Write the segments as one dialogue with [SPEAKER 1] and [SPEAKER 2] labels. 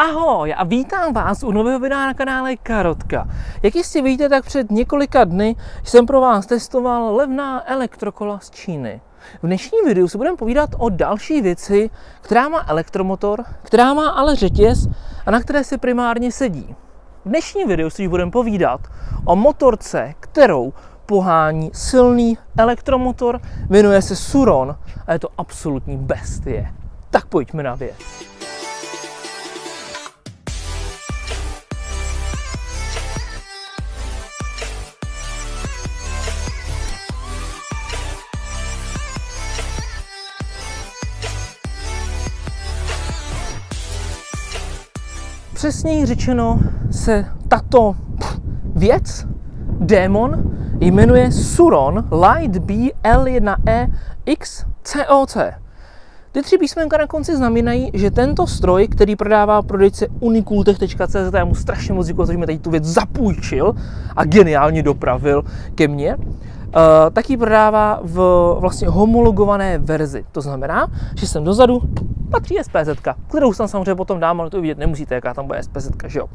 [SPEAKER 1] Ahoj a vítám vás u nového videa na kanále Karotka. Jak jistě víte, tak před několika dny jsem pro vás testoval levná elektrokola z Číny. V dnešním videu se budeme povídat o další věci, která má elektromotor, která má ale řetěz a na které se primárně sedí. V dnešním videu si budeme povídat o motorce, kterou pohání silný elektromotor, jmenuje se Suron a je to absolutní bestie. Tak pojďme na věc. Přesněji řečeno se tato věc, démon, jmenuje Suron Light B L1E X COC. Ty tři písmenka na konci znamenají, že tento stroj, který prodává prodejce unikultech.cz, já mu strašně moc děkuji, že mi tady tu věc zapůjčil a geniálně dopravil ke mně, tak ji prodává v vlastně homologované verzi. To znamená, že sem dozadu patří SPZ, kterou tam samozřejmě potom dám, ale to vidět nemusíte, jaká tam bude SPZ, že jo.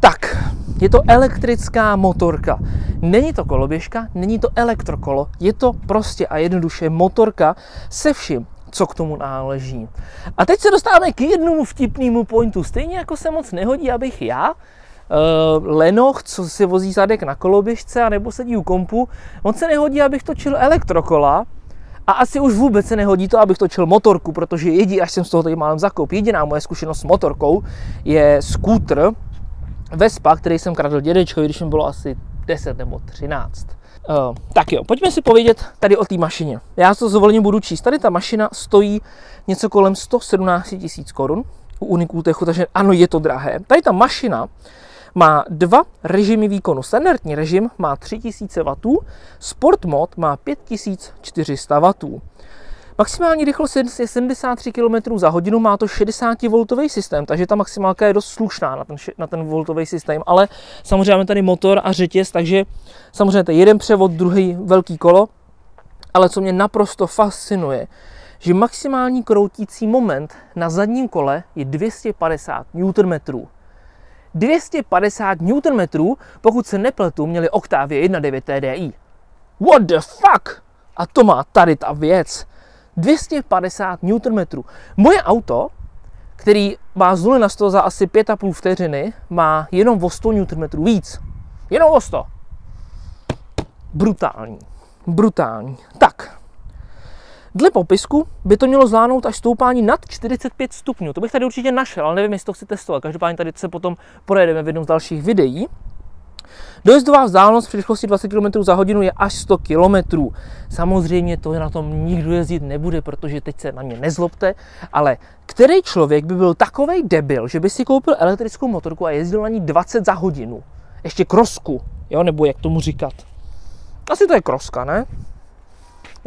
[SPEAKER 1] Tak, je to elektrická motorka. Není to koloběžka, není to elektrokolo, je to prostě a jednoduše motorka se vším, co k tomu náleží. A teď se dostáváme k jednomu vtipnému pointu. Stejně jako se moc nehodí, abych já, lenoch, co si vozí zadek na koloběžce a nebo sedí u kompu, on se nehodí, abych točil elektrokola, a asi už vůbec se nehodí to, abych točil motorku, protože jedí, až jsem z toho tady málem zakoup, jediná moje zkušenost s motorkou je skútr Vespa, který jsem kradl dědečkovi, když mi bylo asi 10 nebo 13. Uh, tak jo, pojďme si povědět tady o té mašině. Já to zvoleně budu číst. Tady ta mašina stojí něco kolem 117 tisíc korun u Unikultechu, takže ano, je to drahé. Tady ta mašina má dva režimy výkonu. Standardní režim má 3000 W, Sport mod má 5400 W. Maximální rychlost je 73 km za hodinu, má to 60 V systém, takže ta maximálka je dost slušná na ten, na ten voltový systém, ale samozřejmě tady motor a řetěz, takže samozřejmě to je jeden převod, druhý velký kolo, ale co mě naprosto fascinuje, že maximální kroutící moment na zadním kole je 250 Nm. 250 Nm, pokud se nepletu, měli Octavia 1.9 TDI. What the fuck? A to má tady ta věc. 250 Nm. Moje auto, který má z 0 na 100 za asi 5,5 vteřiny, má jenom o 100 Nm víc. Jenom o 100. Brutální. Brutální. Dle popisku by to mělo zvládnout až stoupání nad 45 stupňů. To bych tady určitě našel, ale nevím, jestli to chci testovat. Každopádně tady se potom projedeme v jednom z dalších videí. Dojezdová vzdálenost při rychlosti 20 km za hodinu je až 100 km. Samozřejmě to na tom nikdo jezdit nebude, protože teď se na mě nezlobte, ale který člověk by byl takový debil, že by si koupil elektrickou motorku a jezdil na ní 20 za hodinu? Ještě krosku, jo, nebo jak tomu říkat? Asi to je kroska, ne?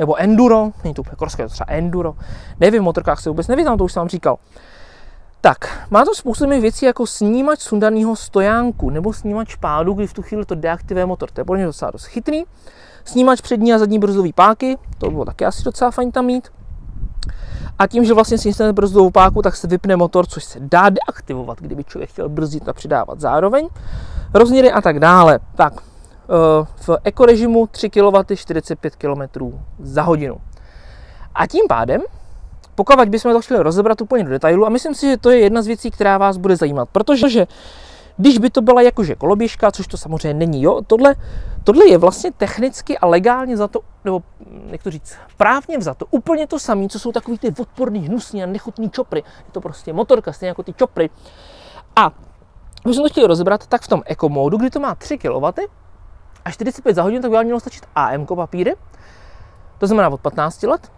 [SPEAKER 1] Nebo enduro, není to úplně je to třeba enduro. Nevím, v motorkách se vůbec nevyznám, to už jsem vám říkal. Tak, má to spoustu věcí jako snímač sundaného stojánku nebo snímač pádu, kdy v tu chvíli to deaktivuje motor. To je podle mě docela dost chytrý. Snímač přední a zadní brzdový páky, to bylo taky asi docela fajn tam mít. A tím, že vlastně si brzdovou páku, tak se vypne motor, což se dá deaktivovat, kdyby člověk chtěl brzdit a přidávat zároveň. Rozměry a tak dále. Tak, v ekorežimu 3 kW 45 km za hodinu. A tím pádem pokud bychom to chtěli rozebrat úplně do detailu, a myslím si, že to je jedna z věcí, která vás bude zajímat, protože když by to byla jakože koloběžka, což to samozřejmě není, jo, tohle, tohle je vlastně technicky a legálně za to, nebo jak to říct, právně za to úplně to samé, co jsou takový ty odporný, hnusný a nechutný čopry. Je to prostě motorka, stejně jako ty čopry. A když jsme to chtěli rozebrat, tak v tom eco módu, kdy to má 3 kW a 45 za hodinu, tak by vám mělo stačit AM papíry, to znamená od 15 let,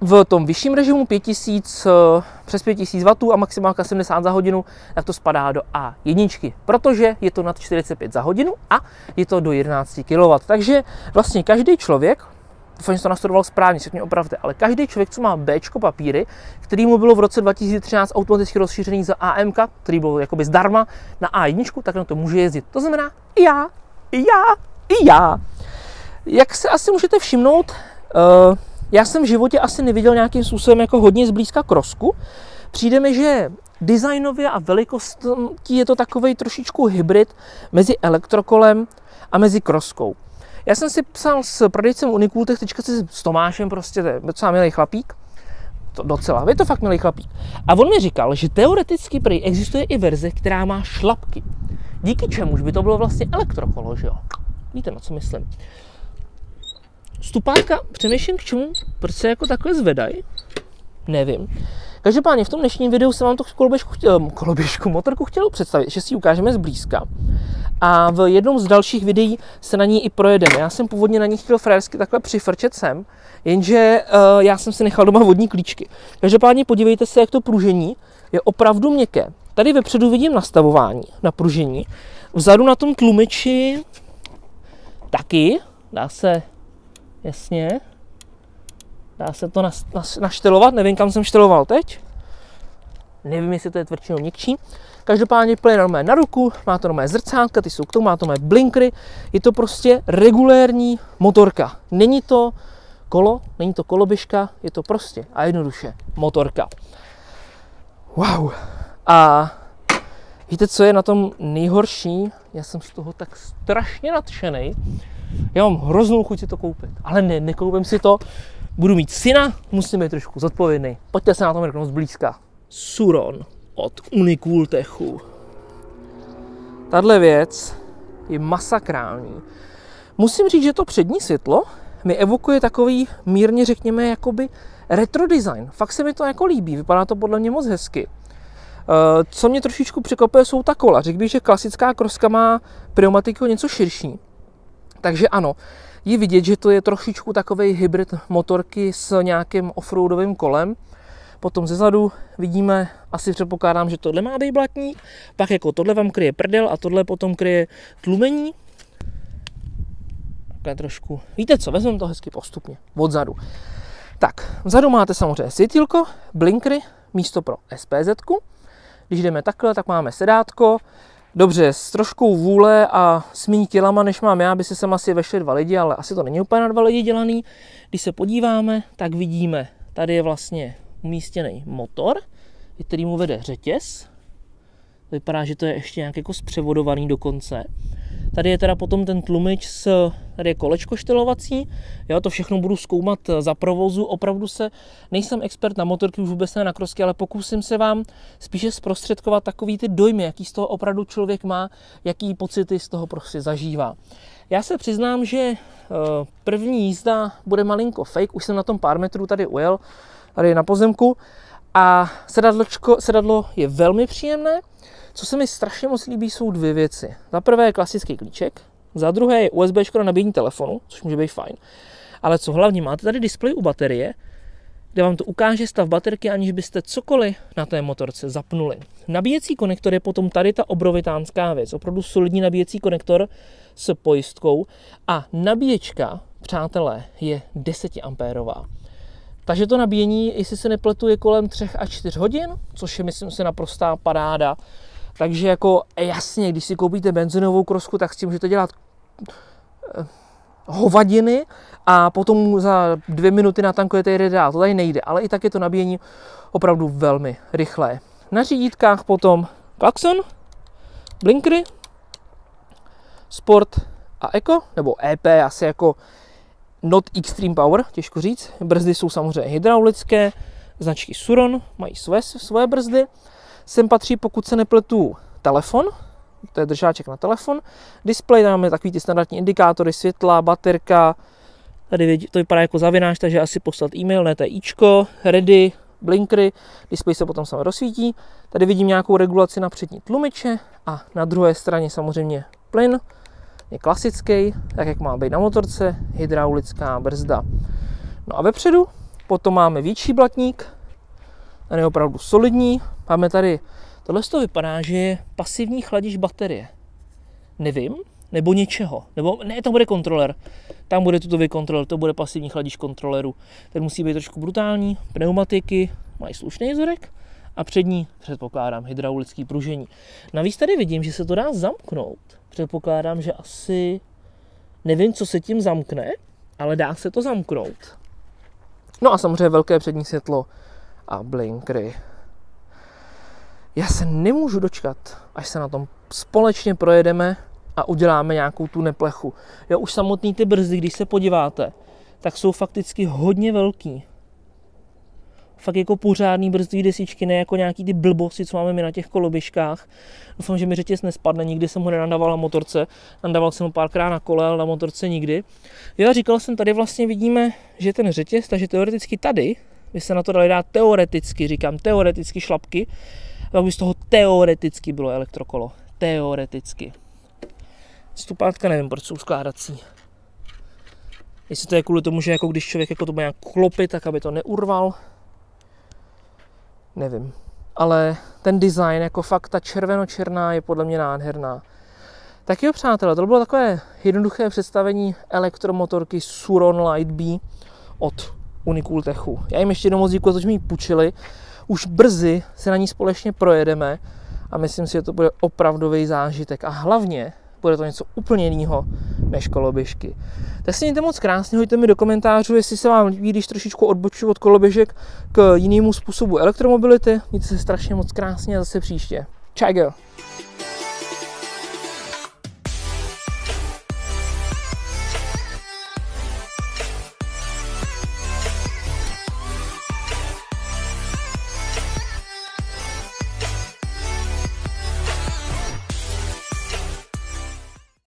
[SPEAKER 1] v tom vyšším režimu 5000, eh, přes 5000 W a maximálka 70 za hodinu, tak to spadá do A1, protože je to nad 45 za hodinu a je to do 11 kW. Takže vlastně každý člověk, doufám, že to nastudoval správně, se mě opravdu, ale každý člověk, co má B papíry, který mu bylo v roce 2013 automaticky rozšířený za AMK, který byl jakoby zdarma na A1, tak na to může jezdit. To znamená i já, i já, i já. Jak se asi můžete všimnout, uh, já jsem v životě asi neviděl nějakým způsobem jako hodně zblízka krosku, Přijde mi, že designově a velikostí je to takový trošičku hybrid mezi elektrokolem a mezi kroskou. Já jsem si psal s prodejcem Unikultech, teďka si s Tomášem, prostě to je docela milý chlapík, to docela, je to fakt milý chlapík. A on mi říkal, že teoreticky prý existuje i verze, která má šlapky. Díky čemuž by to bylo vlastně elektrokolo, že jo? Víte, na co myslím. Stupátka, přemýšlím k čemu, proč se jako takhle zvedají, nevím. Každopádně v tom dnešním videu jsem vám to koloběžku, chtěl, koloběžku, motorku chtěl představit, že si ji ukážeme zblízka. A v jednom z dalších videí se na ní i projedeme. Já jsem původně na ní chtěl frajersky takhle přifrčet sem, jenže uh, já jsem si nechal doma vodní klíčky. Každopádně podívejte se, jak to pružení je opravdu měkké. Tady vepředu vidím nastavování na pružení. Vzadu na tom tlumiči taky, dá se, jasně, dá se to nas, nas, naštelovat, nevím, kam jsem šteloval teď. Nevím, jestli to je tvrdší nebo měkčí. Každopádně plyn normálně na ruku, má to normálně zrcátka, ty jsou k tomu, má to normálně blinkry. Je to prostě regulérní motorka. Není to kolo, není to koloběžka, je to prostě a jednoduše motorka. Wow. A víte, co je na tom nejhorší? Já jsem z toho tak strašně nadšený. Já mám hroznou chuť si to koupit. Ale ne, nekoupím si to. Budu mít syna, musím být trošku zodpovědný. Pojďte se na tom mrknout zblízka. Suron od Unicooltechu. Tahle věc je masakrální. Musím říct, že to přední světlo mi evokuje takový mírně, řekněme, jakoby retro design. Fakt se mi to jako líbí, vypadá to podle mě moc hezky. Eh, co mě trošičku překvapuje, jsou ta kola. Řekl bych, že klasická kroska má pneumatiku něco širší. Takže ano, je vidět, že to je trošičku takový hybrid motorky s nějakým offroadovým kolem. Potom ze zadu vidíme, asi předpokládám, že tohle má být blatní, pak jako tohle vám kryje prdel a tohle potom kryje tlumení. Takhle trošku. Víte co, vezmeme to hezky postupně, odzadu. Tak, vzadu máte samozřejmě světilko, blinkry, místo pro SPZ. Když jdeme takhle, tak máme sedátko. Dobře, s troškou vůle a s méně tělama, než mám já, by se sem asi vešli dva lidi, ale asi to není úplně na dva lidi dělaný. Když se podíváme, tak vidíme, tady je vlastně umístěný motor, který mu vede řetěz. Vypadá, že to je ještě nějak jako zpřevodovaný dokonce. Tady je teda potom ten tlumič s, tady je kolečko štelovací, jo, to všechno budu zkoumat za provozu, opravdu se, nejsem expert na motorky, už vůbec ne na krosky, ale pokusím se vám spíše zprostředkovat takový ty dojmy, jaký z toho opravdu člověk má, jaký pocity z toho prostě zažívá. Já se přiznám, že eh, první jízda bude malinko fake, už jsem na tom pár metrů tady ujel, tady na pozemku, a sedadločko, sedadlo je velmi příjemné, co se mi strašně moc líbí, jsou dvě věci. Za prvé je klasický klíček, za druhé je USB na nabíjení telefonu, což může být fajn. Ale co hlavně, máte tady displej u baterie, kde vám to ukáže stav baterky, aniž byste cokoliv na té motorce zapnuli. Nabíjecí konektor je potom tady ta obrovitánská věc, opravdu solidní nabíjecí konektor s pojistkou a nabíječka, přátelé, je 10 ampérová. Takže to nabíjení, jestli se nepletu, je kolem 3 až 4 hodin, což je, myslím si, naprostá paráda. Takže jako jasně, když si koupíte benzinovou krosku, tak s tím můžete dělat eh, hovadiny a potom za dvě minuty natankujete jede dál. To tady nejde, ale i tak je to nabíjení opravdu velmi rychlé. Na řídítkách potom klakson, blinkry, sport a eco, nebo EP asi jako not extreme power, těžko říct. Brzdy jsou samozřejmě hydraulické, značky Suron mají své, svoje brzdy. Sem patří, pokud se nepletu, telefon, to je držáček na telefon. Display, tam máme takový ty standardní indikátory, světla, baterka, tady to vypadá jako zavináč, takže asi poslat e-mail, ne, to je ičko, ready, blinkry, display se potom sám rozsvítí. Tady vidím nějakou regulaci na přední tlumiče a na druhé straně samozřejmě plyn, je klasický, tak jak má být na motorce, hydraulická brzda. No a vepředu potom máme větší blatník, ten je opravdu solidní. Máme tady, tohle to vypadá, že je pasivní chladič baterie. Nevím, nebo něčeho. Nebo ne, to bude kontroler. Tam bude tuto kontroler, to bude pasivní chladič kontroleru. Ten musí být trošku brutální. Pneumatiky mají slušný vzorek a přední, předpokládám, hydraulický pružení. Navíc tady vidím, že se to dá zamknout. Předpokládám, že asi nevím, co se tím zamkne, ale dá se to zamknout. No a samozřejmě velké přední světlo a blinkry. Já se nemůžu dočkat, až se na tom společně projedeme a uděláme nějakou tu neplechu. Jo, už samotný ty brzdy, když se podíváte, tak jsou fakticky hodně velký. Fakt jako pořádný brzdový desičky, ne jako nějaký ty blbosti, co máme my na těch koloběžkách. Doufám, že mi řetěz nespadne, nikdy jsem ho nenadával na motorce, nadával jsem ho párkrát na kole, ale na motorce nikdy. Jo, říkal jsem, tady vlastně vidíme, že ten řetěz, takže teoreticky tady by se na to dali dát teoreticky, říkám teoreticky šlapky, tak by z toho teoreticky bylo elektrokolo. Teoreticky. Stupátka nevím, proč jsou skládací. Jestli to je kvůli tomu, že jako když člověk jako to bude nějak klopit, tak aby to neurval. Nevím. Ale ten design, jako fakt ta červeno-černá je podle mě nádherná. Tak jo, přátelé, to bylo takové jednoduché představení elektromotorky Suron Light B od Unicool Techu. Já jim ještě jednou moc děkuji, že mi ji půjčili. Už brzy se na ní společně projedeme a myslím si, že to bude opravdový zážitek. A hlavně bude to něco úplně jiného než koloběžky. Tak si mějte moc krásně, hoďte mi do komentářů, jestli se vám líbí, když trošičku odboču od koloběžek k jinému způsobu elektromobility. Mějte se strašně moc krásně a zase příště. Čau,